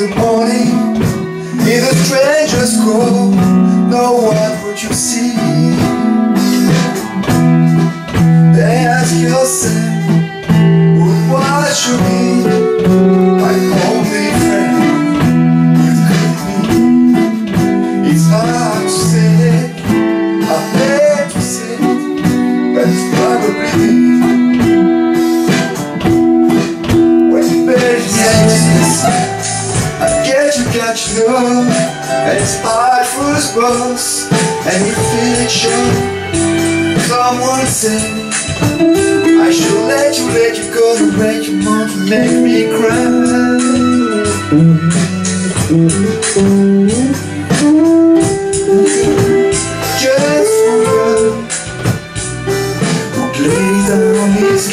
the morning In the stranger's cold No one would you see? They ask yourself was you be And Someone I should let you, let you go The way you want to make me cry. Just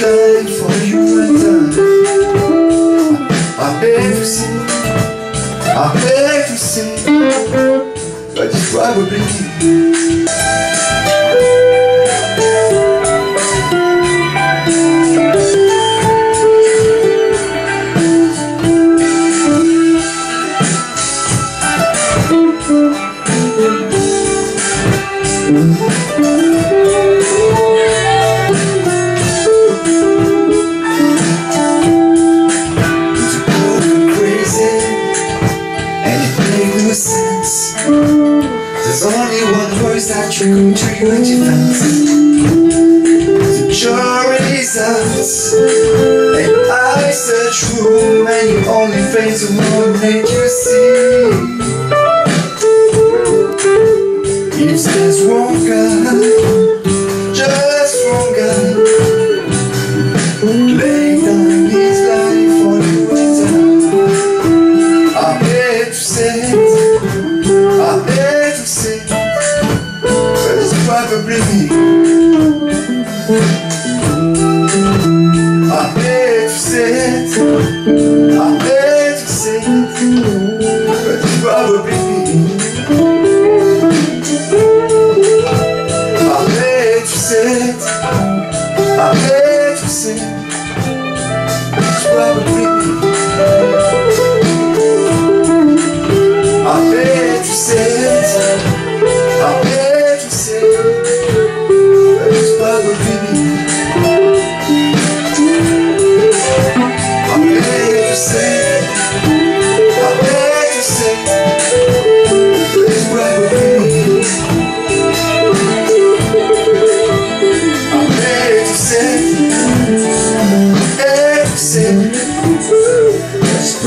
life for you and I. I beg to I beg to see But it's probably you You There's only one voice that you go to your defense The jury's out And I search room And your only face will make you see me I hate to say it I hate to say But it's probably I hate to say it I hate to say it It's probably I hate to say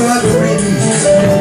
God's reign.